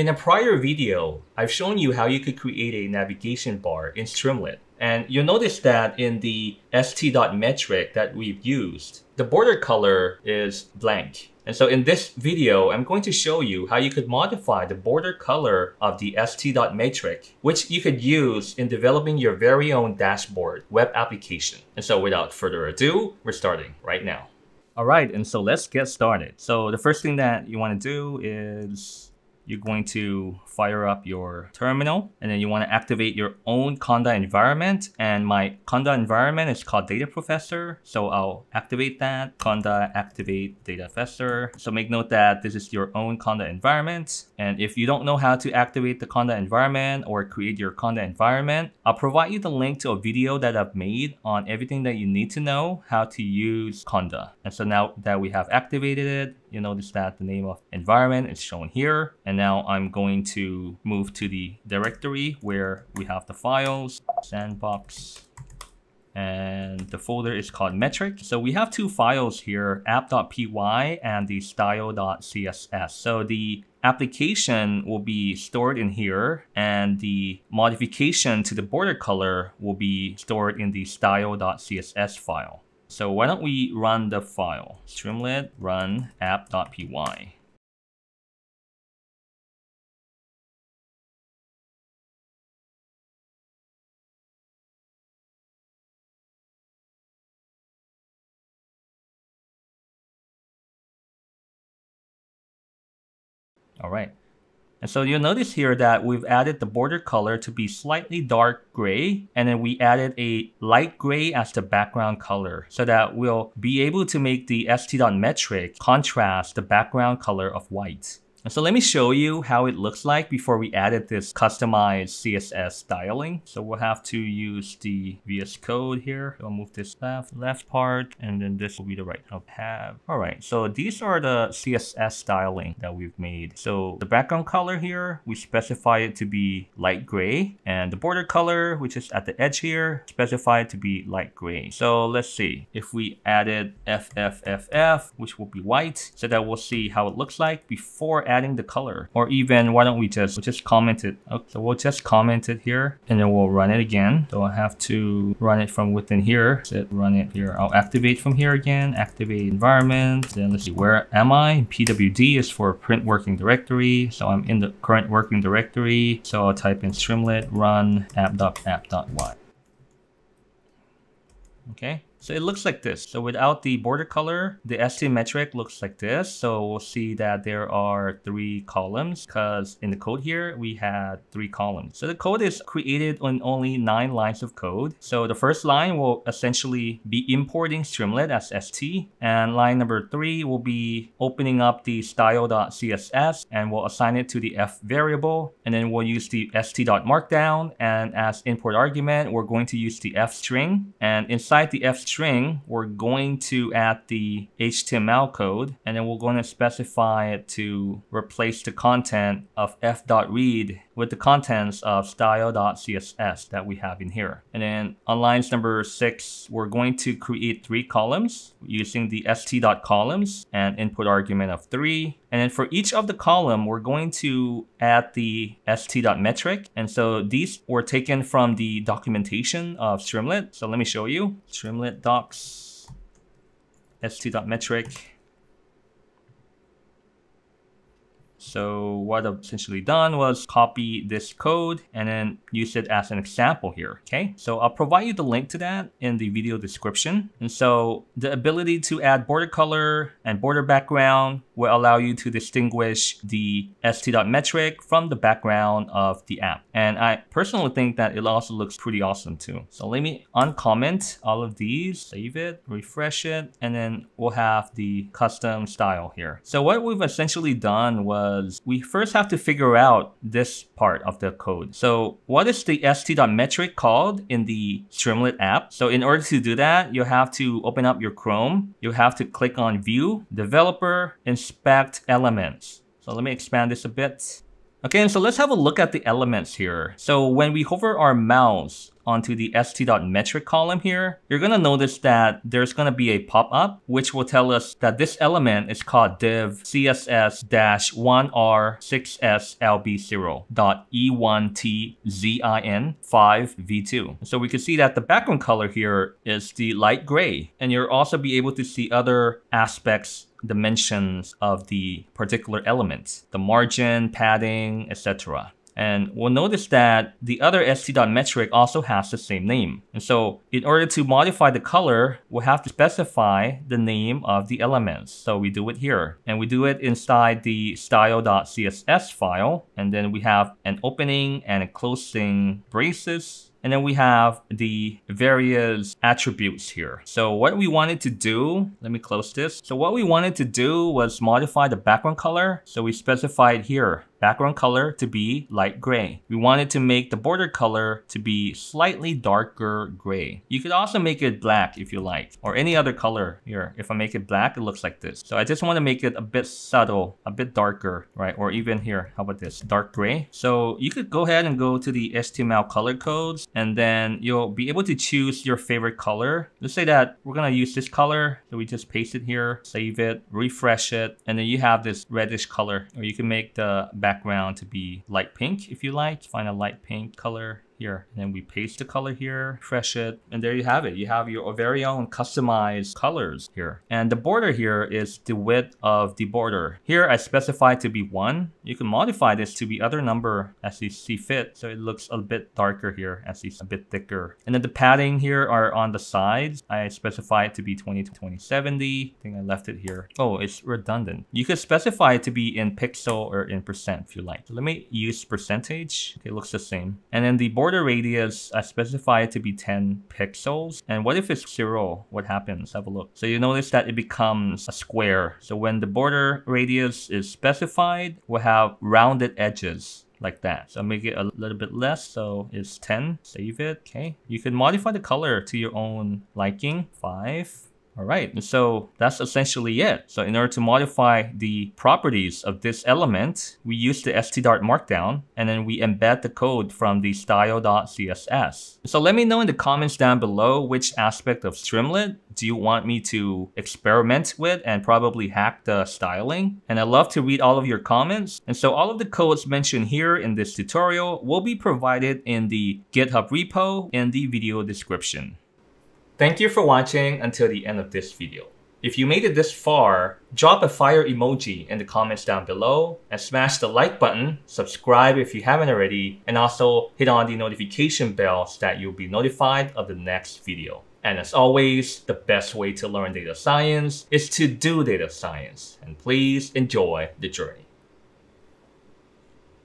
In a prior video, I've shown you how you could create a navigation bar in Streamlit. And you'll notice that in the st.metric that we've used, the border color is blank. And so in this video, I'm going to show you how you could modify the border color of the st.metric, which you could use in developing your very own dashboard web application. And so without further ado, we're starting right now. All right, and so let's get started. So the first thing that you want to do is you're going to fire up your terminal and then you want to activate your own Conda environment and my Conda environment is called Data Professor so I'll activate that. Conda activate Data Professor. So make note that this is your own Conda environment and if you don't know how to activate the Conda environment or create your Conda environment I'll provide you the link to a video that I've made on everything that you need to know how to use Conda. And so now that we have activated it you notice that the name of environment is shown here. And now I'm going to move to the directory where we have the files, sandbox, and the folder is called metric. So we have two files here, app.py and the style.css. So the application will be stored in here and the modification to the border color will be stored in the style.css file. So why don't we run the file? Streamlit run app.py. All right. And so you'll notice here that we've added the border color to be slightly dark gray, and then we added a light gray as the background color so that we'll be able to make the st.metric contrast the background color of white. So let me show you how it looks like before we added this customized CSS styling. So we'll have to use the VS Code here. So I'll move this left, left part, and then this will be the right tab. All right, so these are the CSS styling that we've made. So the background color here, we specify it to be light gray, and the border color, which is at the edge here, specified to be light gray. So let's see, if we added FFFF, which will be white, so that we'll see how it looks like before adding the color. Or even, why don't we just, just comment it. Okay, so we'll just comment it here and then we'll run it again. So I have to run it from within here. So run it here. I'll activate from here again, activate environment. Then let's see, where am I? PWD is for print working directory. So I'm in the current working directory. So I'll type in streamlit run app.app.y. Okay, so it looks like this. So without the border color, the ST metric looks like this. So we'll see that there are three columns because in the code here, we had three columns. So the code is created on only nine lines of code. So the first line will essentially be importing Streamlit as ST. And line number three will be opening up the style.css and we'll assign it to the F variable. And then we'll use the st.markdown. And as import argument, we're going to use the F string. And inside the F string, we're going to add the HTML code, and then we're going to specify it to replace the content of f.read with the contents of style.css that we have in here. And then on lines number six, we're going to create three columns using the st.columns and input argument of three. And then for each of the column, we're going to add the st.metric. And so these were taken from the documentation of Streamlit. So let me show you. Streamlit docs st.metric So what I've essentially done was copy this code and then use it as an example here, okay? So I'll provide you the link to that in the video description. And so the ability to add border color and border background will allow you to distinguish the st.metric from the background of the app. And I personally think that it also looks pretty awesome too. So let me uncomment all of these, save it, refresh it, and then we'll have the custom style here. So what we've essentially done was we first have to figure out this part of the code. So what is the st.metric called in the Streamlit app? So in order to do that, you have to open up your Chrome. You have to click on View, Developer, Inspect Elements. So let me expand this a bit. Okay, and so let's have a look at the elements here. So when we hover our mouse onto the st.metric column here, you're going to notice that there's going to be a pop-up which will tell us that this element is called div css-1r6slb0.e1tzin5v2. So we can see that the background color here is the light gray and you'll also be able to see other aspects dimensions of the particular element, the margin, padding, etc. And we'll notice that the other st.metric also has the same name. And so in order to modify the color, we'll have to specify the name of the elements. So we do it here. And we do it inside the style.css file. And then we have an opening and a closing braces and then we have the various attributes here. So what we wanted to do, let me close this. So what we wanted to do was modify the background color. So we specify it here background color to be light gray. We wanted to make the border color to be slightly darker gray. You could also make it black if you like, or any other color here. If I make it black, it looks like this. So I just want to make it a bit subtle, a bit darker, right? Or even here, how about this, dark gray? So you could go ahead and go to the HTML color codes, and then you'll be able to choose your favorite color. Let's say that we're gonna use this color, so we just paste it here, save it, refresh it, and then you have this reddish color, or you can make the back background to be light pink if you like. Find a light pink color here. And then we paste the color here, refresh it, and there you have it. You have your very own customized colors here. And the border here is the width of the border. Here I specify to be one. You can modify this to be other number as you see fit. So it looks a bit darker here as it's a bit thicker. And then the padding here are on the sides. I specify it to be 20 to 2070. I think I left it here. Oh, it's redundant. You could specify it to be in pixel or in percent if you like. So let me use percentage. Okay, it looks the same. And then the border border radius, I specify it to be 10 pixels. And what if it's zero? What happens? Have a look. So you notice that it becomes a square. So when the border radius is specified, we'll have rounded edges like that. So make it a little bit less. So it's 10. Save it. Okay. You can modify the color to your own liking. 5. All right, so that's essentially it. So in order to modify the properties of this element, we use the st.markdown, and then we embed the code from the style.css. So let me know in the comments down below which aspect of Streamlit do you want me to experiment with and probably hack the styling. And I love to read all of your comments. And so all of the codes mentioned here in this tutorial will be provided in the GitHub repo in the video description. Thank you for watching until the end of this video. If you made it this far, drop a fire emoji in the comments down below and smash the like button, subscribe if you haven't already, and also hit on the notification bell so that you'll be notified of the next video. And as always, the best way to learn data science is to do data science. And please enjoy the journey.